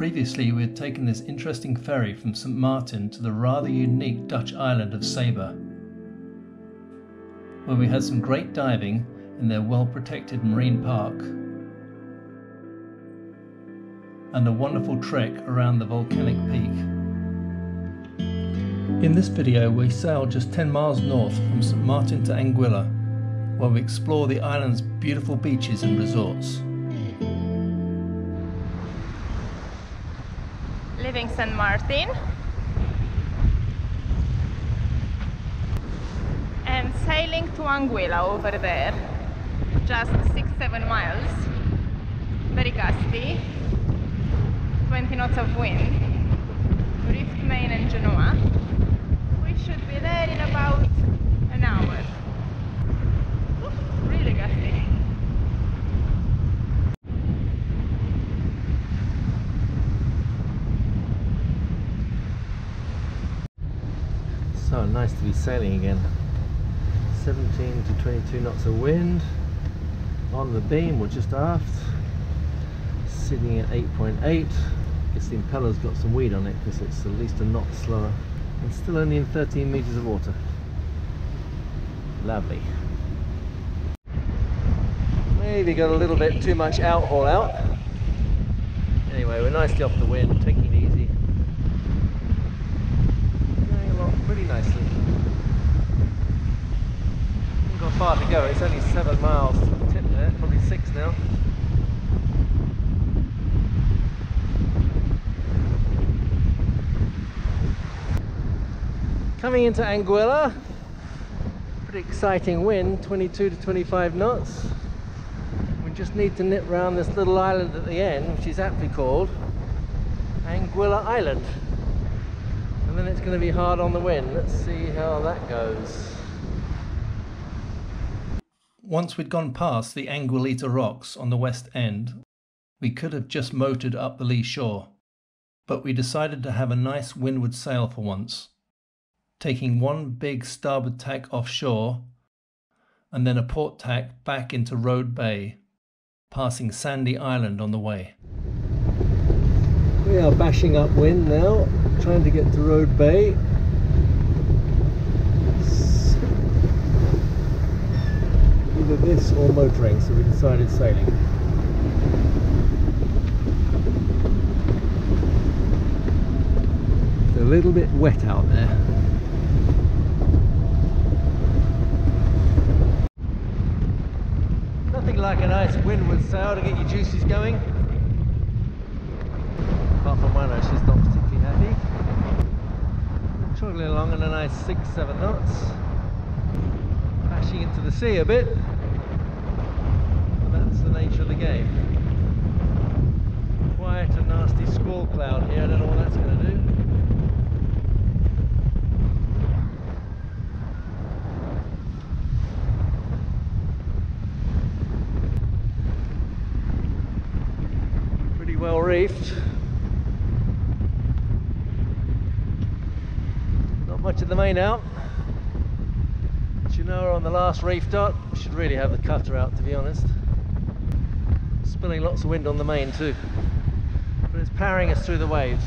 Previously, we had taken this interesting ferry from St. Martin to the rather unique Dutch island of Saba, where we had some great diving in their well protected marine park and a wonderful trek around the volcanic peak. In this video, we sail just 10 miles north from St. Martin to Anguilla, where we explore the island's beautiful beaches and resorts. Leaving St. Martin. And sailing to Anguilla over there. Just 6-7 miles. Very gusty. 20 knots of wind. Rift Main and Genoa. We should be there in about an hour Oof, really gusty So nice to be sailing again. 17 to 22 knots of wind. On the beam, we're just aft. Sitting at 8.8. Guess the impeller's got some weed on it because it's at least a knot slower. And still only in 13 meters of water. Lovely. Maybe got a little bit too much outhaul out. Anyway, we're nicely off the wind, taking pretty nicely. We've got far to go, it's only seven miles to the tip there, probably six now. Coming into Anguilla, pretty exciting wind, 22 to 25 knots. We just need to nip round this little island at the end, which is aptly called Anguillita Island and then it's going to be hard on the wind. Let's see how that goes. Once we'd gone past the Anguillita rocks on the west end, we could have just motored up the lee shore, but we decided to have a nice windward sail for once, taking one big starboard tack offshore and then a port tack back into Road Bay, passing Sandy Island on the way. We are bashing up wind now, trying to get to Road Bay. Either this or motoring, so we decided sailing. It's a little bit wet out there. Nothing like a nice windward sail to get your juices going apart from Juana, she's not particularly happy. Struggling along in a nice 6-7 knots. Crashing into the sea a bit. And that's the nature of the game. Quite a nasty squall cloud here, I don't know what that's going to do. Pretty well reefed. Of the main out. Genoa on the last reef dot. We should really have the cutter out to be honest. Spilling lots of wind on the main too. But it's powering us through the waves.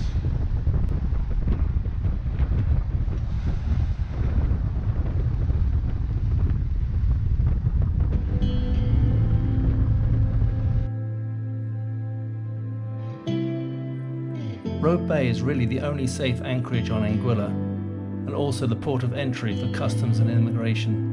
Road Bay is really the only safe anchorage on Anguilla and also the port of entry for customs and immigration.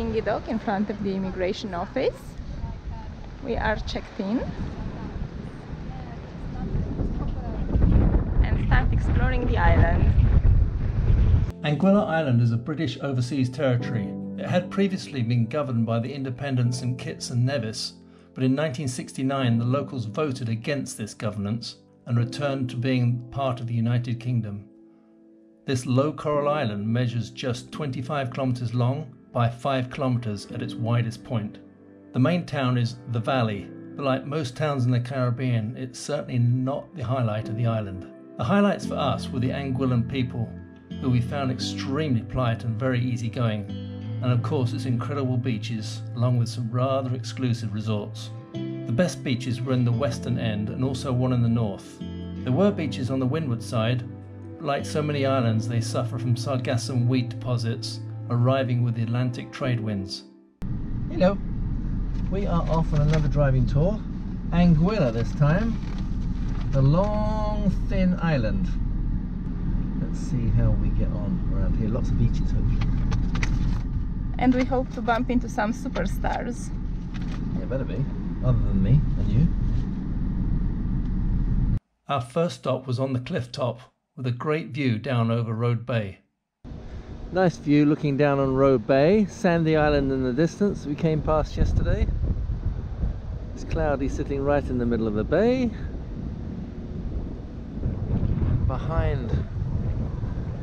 In front of the immigration office. We are checked in. And start exploring the island. Anguilla Island is a British overseas territory. It had previously been governed by the independent St Kitts and Nevis, but in 1969 the locals voted against this governance and returned to being part of the United Kingdom. This low coral island measures just 25 kilometres long by 5 kilometres at its widest point. The main town is The Valley, but like most towns in the Caribbean, it's certainly not the highlight of the island. The highlights for us were the Anguillan people, who we found extremely polite and very easygoing, and of course its incredible beaches, along with some rather exclusive resorts. The best beaches were in the western end and also one in the north. There were beaches on the windward side, but like so many islands, they suffer from sargassum weed deposits arriving with the Atlantic trade winds. Hello, we are off on another driving tour. Anguilla this time, the long thin island. Let's see how we get on around here. Lots of beaches, hopefully. And we hope to bump into some superstars. Yeah, better be. Other than me and you. Our first stop was on the cliff top with a great view down over Road Bay. Nice view looking down on Road Bay, Sandy Island in the distance we came past yesterday. It's cloudy sitting right in the middle of the bay. Behind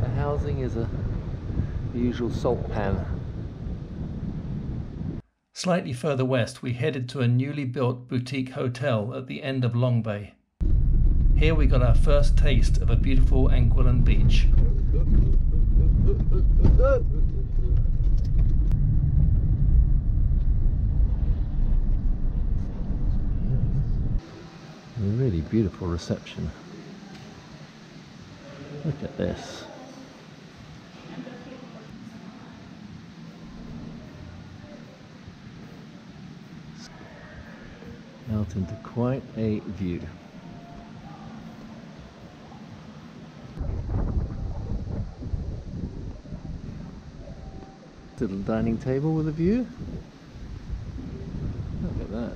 the housing is a usual salt pan. Slightly further west, we headed to a newly built boutique hotel at the end of Long Bay. Here we got our first taste of a beautiful Anguillan beach. A really beautiful reception. Look at this. Out into quite a view. Little dining table with a view. Look at that.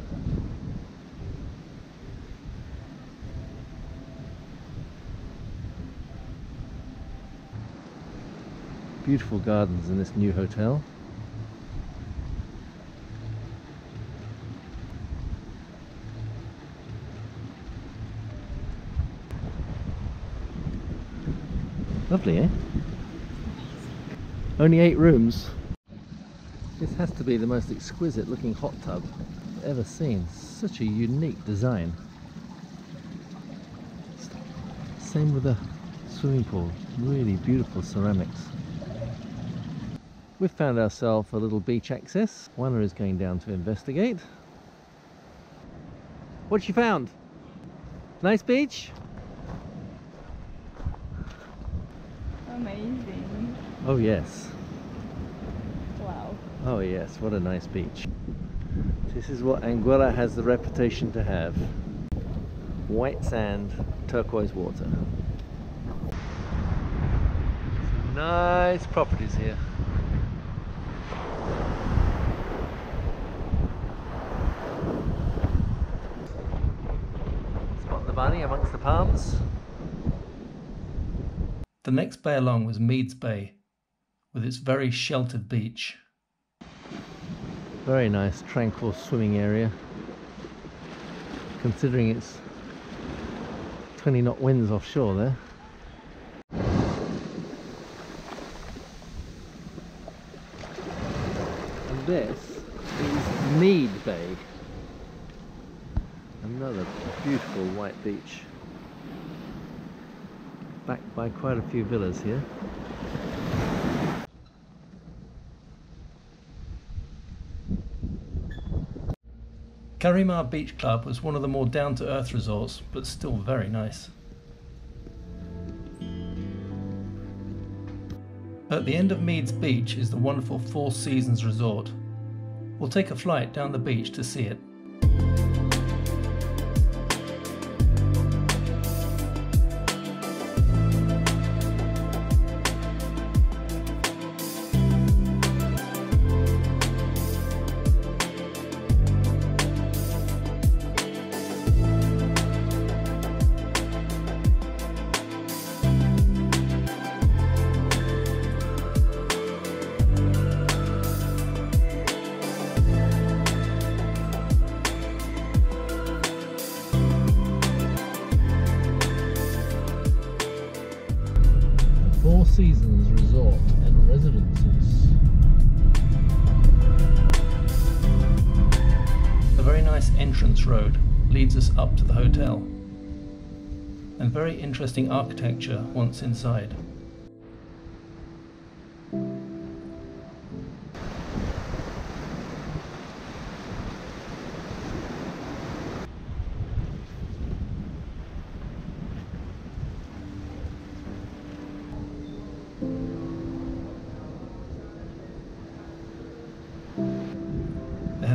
Beautiful gardens in this new hotel. Lovely, eh? Only eight rooms. This has to be the most exquisite looking hot tub I've ever seen. Such a unique design. Same with the swimming pool. Really beautiful ceramics. We've found ourselves a little beach access. Juana is going down to investigate. What you found? Nice beach? Amazing. Oh yes. Oh yes, what a nice beach. This is what Anguilla has the reputation to have. White sand, turquoise water. Some Nice properties here. Spot the bunny amongst the palms. The next bay along was Meads Bay, with its very sheltered beach. Very nice, tranquil swimming area. Considering it's 20 knot winds offshore there. And this is Mead Bay. Another beautiful white beach. Backed by quite a few villas here. Carimar Beach Club was one of the more down-to-earth resorts, but still very nice. At the end of Meads Beach is the wonderful Four Seasons Resort. We'll take a flight down the beach to see it. Road leads us up to the hotel. And very interesting architecture once inside.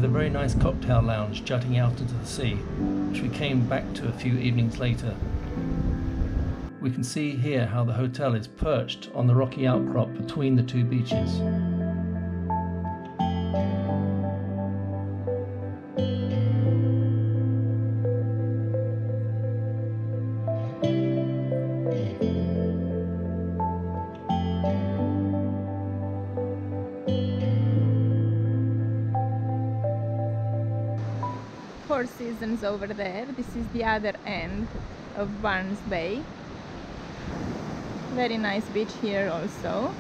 A very nice cocktail lounge jutting out into the sea, which we came back to a few evenings later. We can see here how the hotel is perched on the rocky outcrop between the two beaches. Four Seasons over there. This is the other end of Barnes Bay. Very nice beach here also.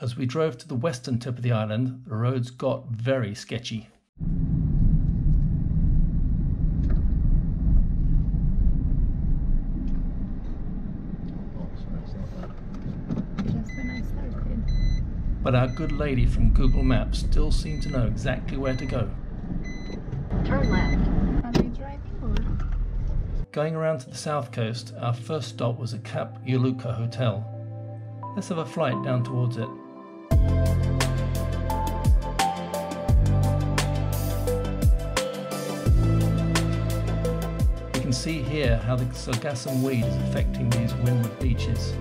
As we drove to the western tip of the island, the roads got very sketchy. Just when I started. But our good lady from Google Maps still seemed to know exactly where to go. Turn left. Are we driving or? Going around to the south coast, our first stop was at Cap Juluca Hotel. Let's have a flight down towards it. You can see here how the sargassum weed is affecting these windward beaches.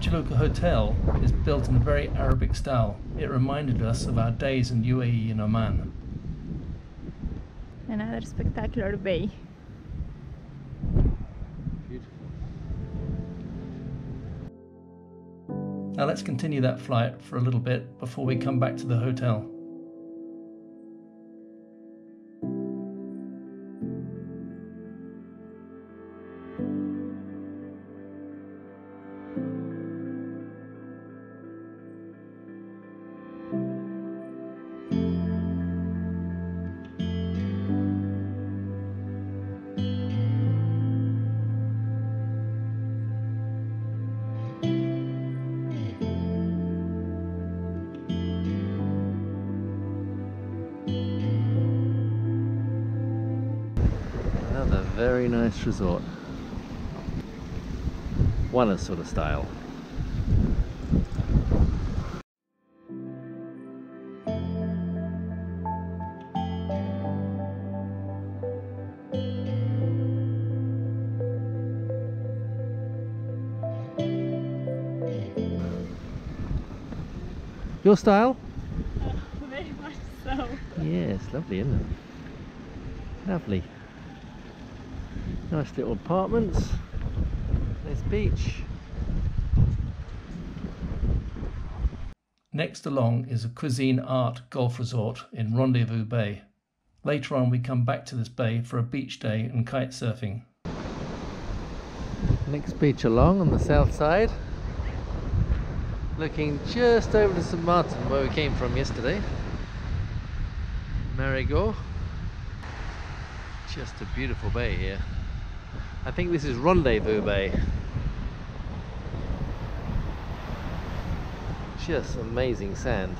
Cap Hotel is built in a very Arabic style. It reminded us of our days in UAE and Oman. Another spectacular bay. Now let's continue that flight for a little bit before we come back to the hotel. Very nice resort. One sort of style. Your style? Very much so. Yes, lovely, isn't it? Lovely. Nice little apartments. Nice beach. Next along is a CuisinArt Golf Resort in Rendezvous Bay. Later on, we come back to this bay for a beach day and kite surfing. Next beach along on the south side. Looking just over to St Martin where we came from yesterday. Marigot. Just a beautiful bay here. I think this is Rendezvous Bay. Just amazing sand.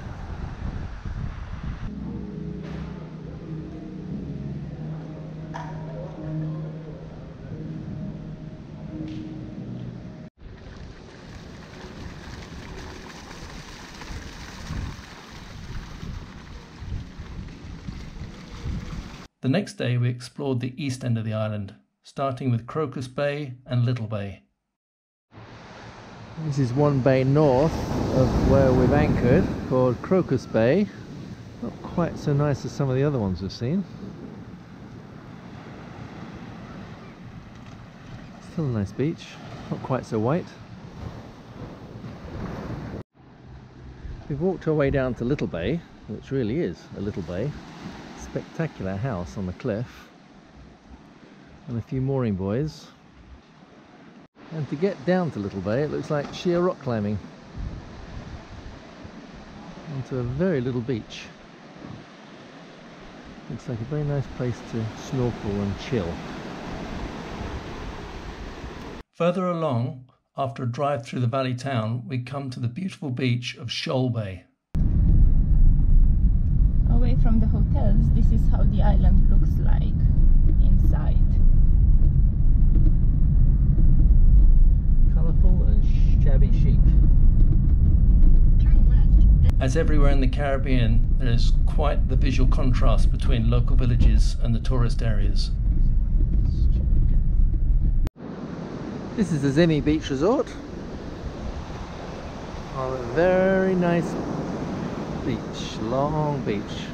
The next day, we explored the east end of the island, starting with Crocus Bay and Little Bay. This is one bay north of where we've anchored called Crocus Bay. Not quite so nice as some of the other ones we've seen. Still a nice beach, not quite so white. We've walked our way down to Little Bay, which really is a little bay. Spectacular house on the cliff. And a few mooring buoys. And to get down to Little Bay, it looks like sheer rock climbing onto a very little beach. Looks like a very nice place to snorkel and chill. Further along, after a drive through the valley town, we come to the beautiful beach of Shoal Bay. Away from the hotels, this is how the island looks like inside. And shabby chic. Turn left. As everywhere in the Caribbean, there is quite the visual contrast between local villages and the tourist areas. This is the Zemi Beach Resort on a very nice beach, long beach.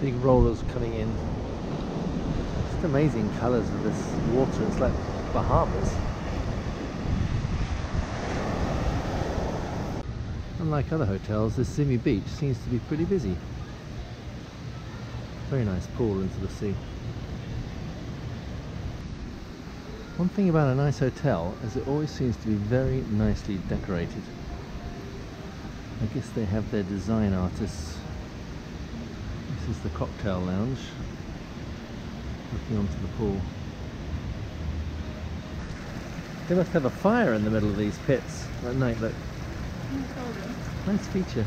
Big rollers coming in. Just amazing colours of this water. It's like Bahamas. Unlike other hotels, this Zemi Beach seems to be pretty busy. Very nice pool into the sea. One thing about a nice hotel is it always seems to be very nicely decorated. I guess they have their design artists. This is the cocktail lounge. Looking onto the pool. They must have a fire in the middle of these pits at night, look. Nice feature.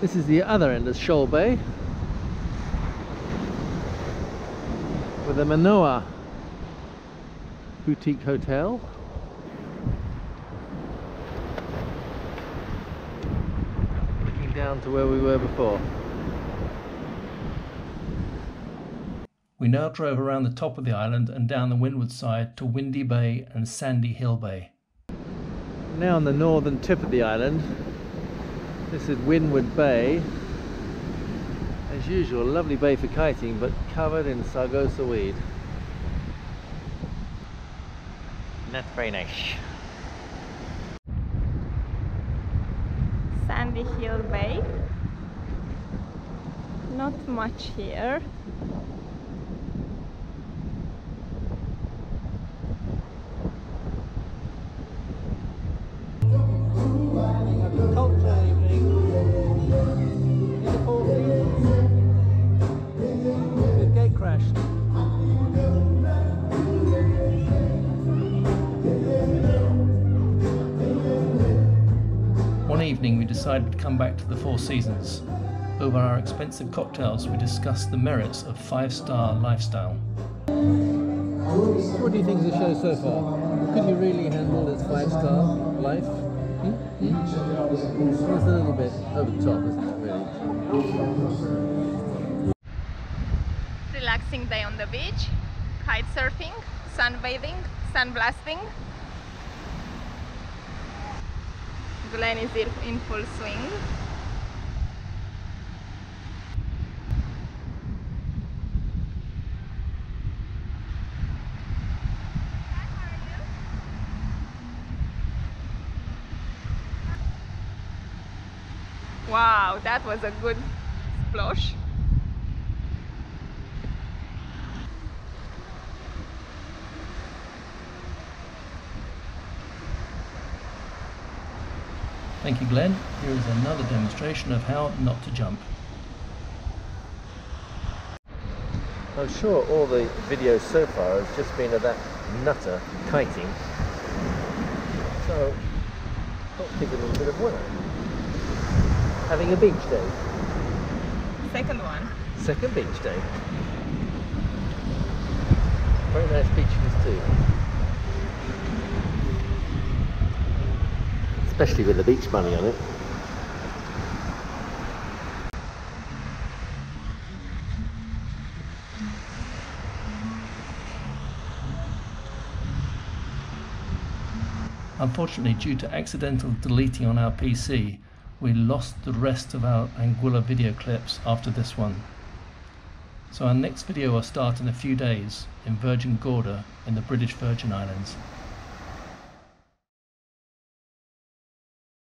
This is the other end of Shoal Bay. With the Manoah Boutique Hotel. Looking down to where we were before. We now drove around the top of the island and down the windward side to Windy Bay and Sandy Hill Bay. Now on the northern tip of the island. This is Windward Bay. As usual, a lovely bay for kiting, but covered in sargasso weed. Not very nice. Sandy Hill Bay. Not much here. Decided to come back to the Four Seasons. Over our expensive cocktails, we discussed the merits of five star lifestyle. What do you think of the show so far? Could you really handle this five star life? Hmm? Hmm? It's a little bit over the top, isn't it, really? Relaxing day on the beach, kite surfing, sunbathing, sunblasting. Glenn is in full swing. Wow, that was a good splash. Thank you, Glenn. Here is another demonstration of how not to jump. I'm sure all the videos so far has just been of that nutter kiting. So, let's take a little bit of winner. Having a beach day. Second one. Second beach day. Very nice beaches too. Especially with the beach bunny on it. Unfortunately, due to accidental deleting on our PC, we lost the rest of our Anguilla video clips after this one. So our next video will start in a few days in Virgin Gorda in the British Virgin Islands.